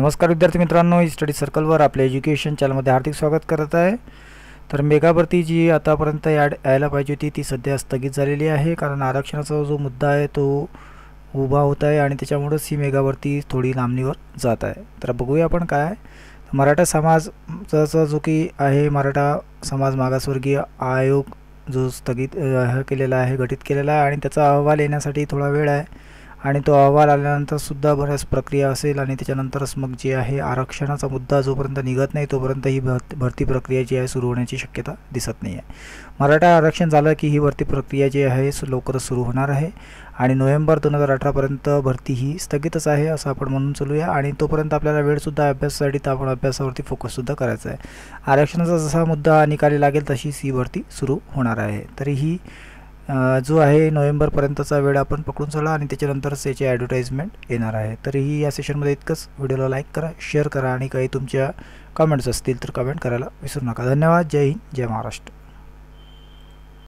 नमस्कार विद्यार्थी मित्रांनो स्टडी सर्कलवर आपल्या एज्युकेशन चॅनलमध्ये हार्दिक स्वागत करत आहे. तर मेगा भरती जी आतापर्यंत याड यायला पाहिजे होती ती सध्या स्थगित झालेली आहे. कारण आरक्षणाचा जो मुद्दा आहे तो उभा होत आहे आणि त्याच्यामुळंच ही मेगा भरती थोडी लांबणीवर जात आहे. तर बघूया आपण काय. मराठा समाजाचा जो की आहे मराठा समाज मागासवर्गीय आयोग जो स्थगित केलेला आहे गठीत केलेला आहे आणि त्याचा अहवाल येण्यासाठी थोडा वेळ आहे. आणि तो अहवाल आल्यानंतर सुद्धा बऱ्याच प्रक्रिया असेल आणि त्याच्यानंतरच मग जे आहे आरक्षणाचा मुद्दा जोपर्यंत निघत नाही तोपर्यंत ही भर भरती प्रक्रिया जी आहे सुरू होण्याची शक्यता दिसत नाही आहे मराठा आरक्षण झालं की ही भरती प्रक्रिया जी आहे लवकरच सुरू होणार आहे आणि नोव्हेंबर दोन हजार अठरापर्यंत भरती ही स्थगितच आहे असं आपण म्हणून चालूया आणि तोपर्यंत आपल्याला वेळसुद्धा अभ्यासासाठी तर आपण अभ्यासावरती फोकससुद्धा करायचा आहे. आरक्षणाचा जसा मुद्दा निकाली लागेल तशीच ही भरती सुरू होणार आहे. तरी ही जो आहे नोव्हेंबरपर्यंतचा वेळ आपण पकडून चला आणि त्याच्यानंतरच याची ॲडव्हर्टाईजमेंट येणार आहे. तरीही या सेशनमध्ये इतकंच. व्हिडिओला लाईक करा शेअर करा आणि काही तुमच्या कमेंट्स असतील तर कमेंट करायला विसरू नका. धन्यवाद. जय हिंद. जय महाराष्ट्र.